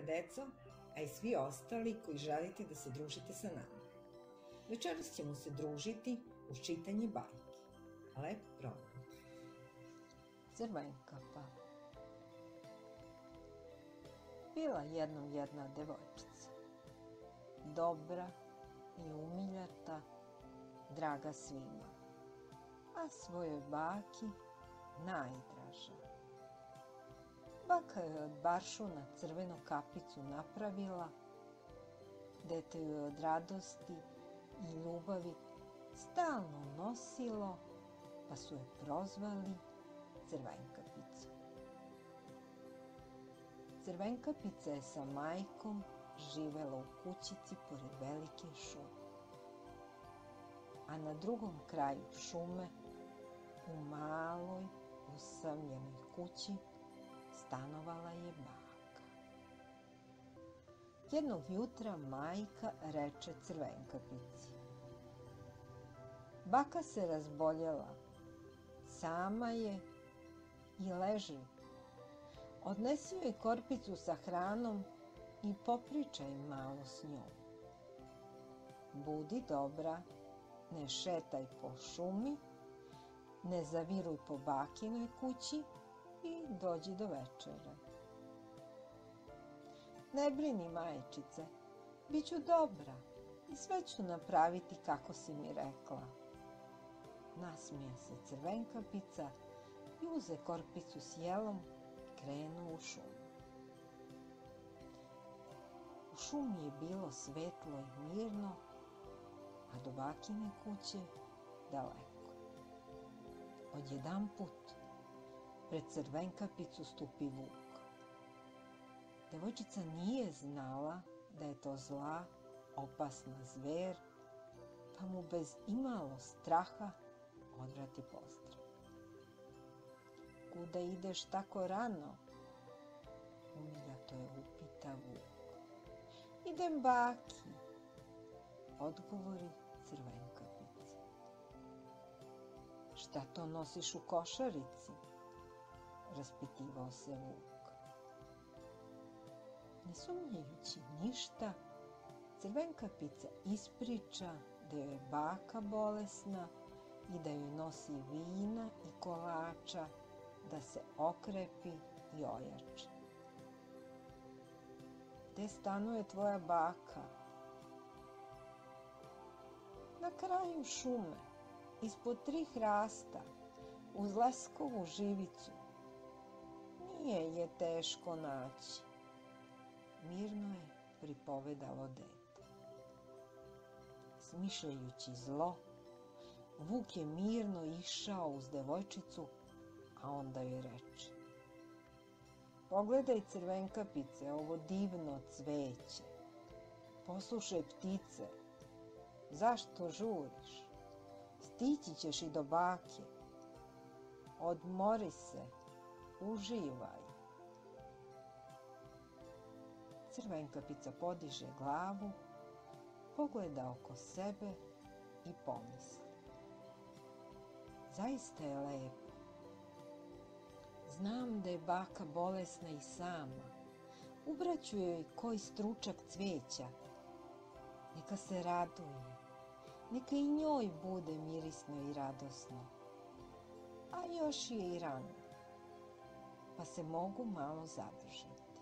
dragana deco, a i svi ostali koji želite da se družite sa nama. Večeras ćemo se družiti uz čitanje bajke. Lep program. Crvenka pa. Bila jednom jedna devojčica. Dobra i umiljata, draga svima. A svojoj baki najdraža. Baka je od baršuna crvenu kapicu napravila, dete ju od radosti i ljubavi stalno nosilo, pa su je prozvali Crvenkapicu. Crvenkapica je sa majkom živela u kućici pored velike šume. A na drugom kraju šume, u maloj, usamljenoj kući, stanovala je baka. Jednog jutra majka reče Crvenkapici. Baka se razboljela, sama je i leži. Odnesi joj korpicu sa hranom i popričaj malo s njom. Budi dobra, ne šetaj po šumi, ne zaviruj po bakinoj kući i dođi do večera. Ne brini, majčice, bit ću dobra i sve ću napraviti kako si mi rekla. Nasmije se crvenkapica i uze korpicu s jelom i krenu u šumu. U šumi je bilo svetlo i mirno, a do bakine kuće daleko. Odjedan put pred crvenkapicu stupi vuk. Devojčica nije znala da je to zla, opasna zver, pa mu bez imalo straha odvrati pozdrav. Kuda ideš tako rano? Umiljato je upita Vuk. Idem baki, odgovori crvenkapica. Šta to nosiš u košarici? Raspitivao se Vuk. Ne sumnjajući ništa, crvenkapica ispriča da joj je baka bolesna i da joj nosi vina i kolača da se okrepi i ojača. Gde stanuje tvoja baka? Na kraju šume, ispod tri hrasta, uz leskovu živicu. Nije je teško naći. Mirno je pripovedalo dete. Smišljajući zlo, Vuk je mirno išao uz devojčicu a onda joj reče Pogledaj crvenkapice, ovo divno cveće. Poslušaj ptice, zašto žuriš? Stići ćeš i do bake. Odmori se, uživaj. Crvenkapica podiže glavu, pogleda oko sebe i pomisli. Zaista je lepo Znam da je baka bolesna i sama. Ubraću joj koji stručak cveća. Neka se raduje. Neka i njoj bude mirisno i radosno. A još je i rano. Pa se mogu malo zadržati.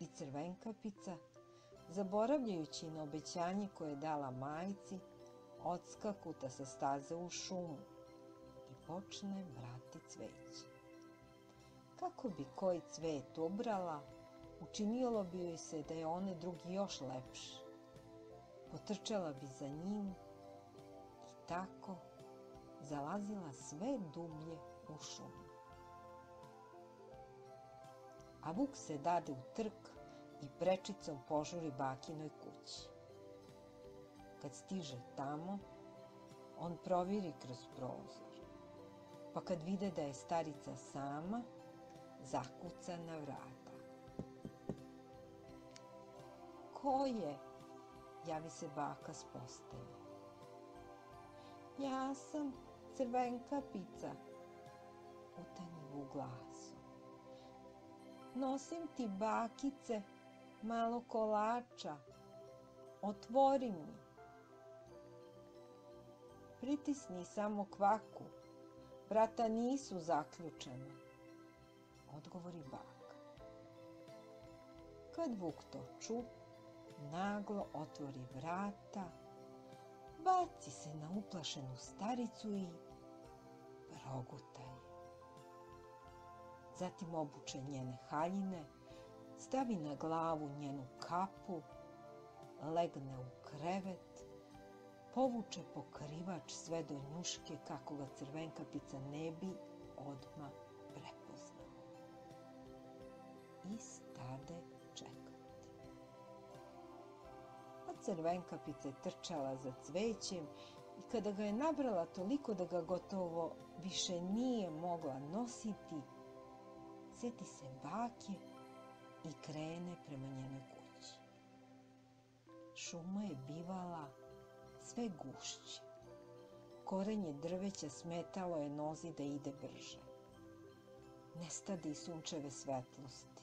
I crvenkapica, zaboravljajući na obećanje koje je dala majici, odskakuta sa staze u šumu i počne brati cveće. Kako bi koji cvet ubrala, učinilo bi joj se da je one drugi još lepši. Potrčala bi za njim i tako zalazila sve dublje u šumu. A Vuk se dade u trk i prečicom požuri bakinoj kući. Kad stiže tamo, on proviri kroz prozor pa kad vide da je starica sama, zakuca na vrata. Ko je? Javi se baka s postelje. Ja sam crvenka pica, utanjivu glasom. Nosim ti bakice, malo kolača. Otvori mi. Pritisni samo kvaku. Vrata nisu zaključena. Odgovori baka. Kad Vuk to ču, naglo otvori vrata, baci se na uplašenu staricu i proguta je. Zatim obuče njene haljine, stavi na glavu njenu kapu, legne u krevet, povuče pokrivač sve do njuške kako ga crvenkapica ne bi odmah prepoznao. I stade čekati. A crvenkapica je trčala za cvećem i kada ga je nabrala toliko da ga gotovo više nije mogla nositi, seti se bake i krene prema njenoj kući. Šuma je bivala sve gušće. Korenje drveća smetalo je nozi da ide brže. Nestade i sunčeve svetlosti.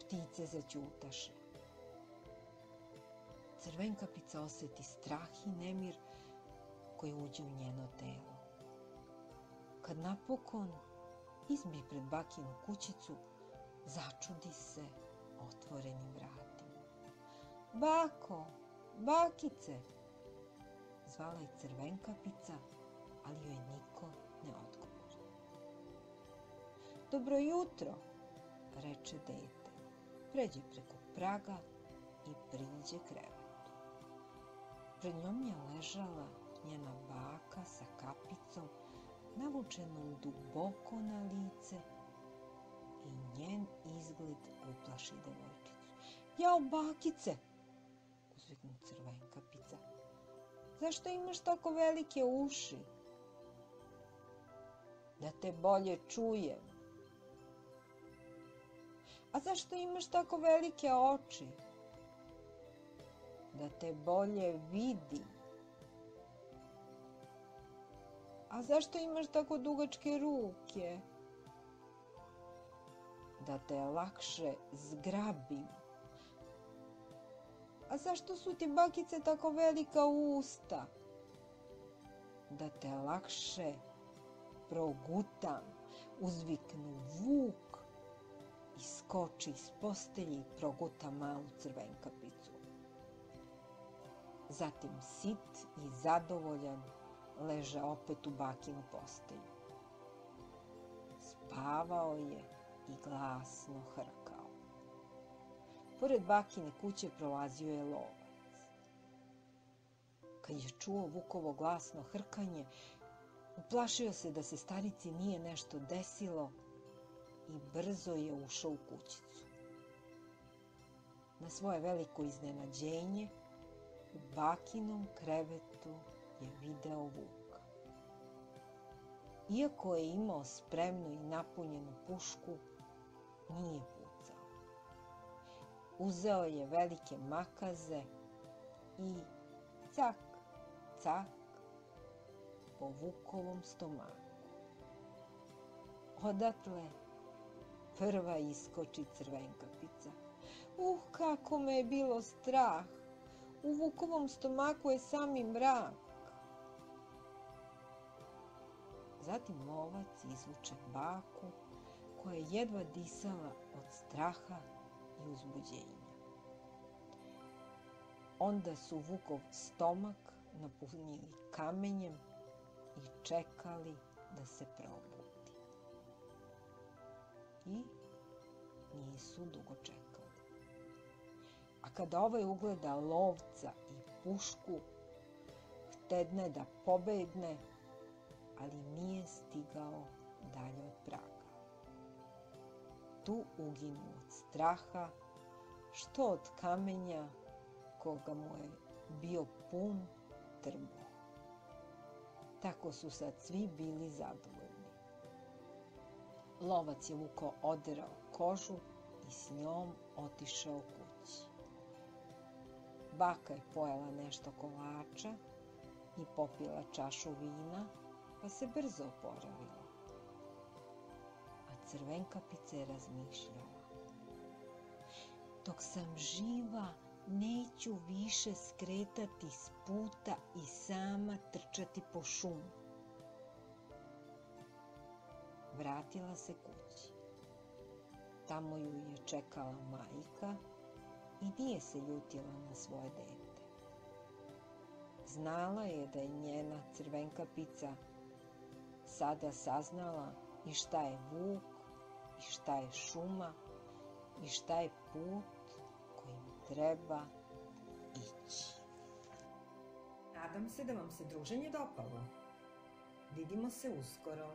Ptice zaćutaše. Crvenkapica oseti strah i nemir koji uđe u njeno telo. Kad napokon izbi pred bakinu kućicu, začudi se otvorenim vratima. Bako, bakice, zvala je crvenkapica, ali joj niko ne odgovori. Dobro jutro, reče dete. Pređe preko praga i priđe krevetu. Pred njom je ležala njena baka sa kapicom navučenom duboko na lice i njen izgled uplaši devojčicu. Jao, bakice! uzviknu crvenkapica. Zašto imaš tako velike uši? Da te bolje čujem. A zašto imaš tako velike oči? Da te bolje vidim. A zašto imaš tako dugačke ruke? Da te lakše zgrabim. A zašto su ti bakice tako velika usta? Da te lakše progutam, uzviknu vuk i skoči iz postelji i proguta malu crvenkapicu. Zatim sit i zadovoljan leže opet u bakinu postelju. Spavao je i glasno hrkao. Pored bakine kuće prolazio je lovac. Kad je čuo Vukovo glasno hrkanje, uplašio se da se starici nije nešto desilo i brzo je ušao u kućicu. Na svoje veliko iznenađenje, u bakinom krevetu je video Vuka. Iako je imao spremnu i napunjenu pušku, nije pucao. Uzeo je velike makaze i cak, cak po Vukovom stomaku. Odatle prva iskoči crvenkapica. Uh, kako me je bilo strah! U Vukovom stomaku je sami mrak. Zatim lovac izvuče baku koja je jedva disala od straha i uzbuđenja. Onda su Vukov stomak napunili kamenjem i čekali da se probudi. I nisu dugo čekali. A kada ovaj ugleda lovca i pušku, htedne da pobegne, ali nije stigao dalje od praga. Tu uginu od straha, što od kamenja koga mu je bio pun trbu. Tako su sad svi bili zadovoljni. Lovac je Vuko oderao kožu i s njom otišao kući. Baka je pojela nešto kolača i popila čašu vina, pa se brzo oporavila. A Crvenkapica je razmišljala. Dok sam živa, neću više skretati s puta i sama trčati po šumu. Vratila se kući. Tamo ju je čekala majka i nije se ljutila na svoje dete. Znala je da je njena crvenkapica sada saznala i šta je vuk, i šta je šuma, i šta je put kojim treba ići. Nadam se da vam se druženje dopalo. Vidimo se uskoro.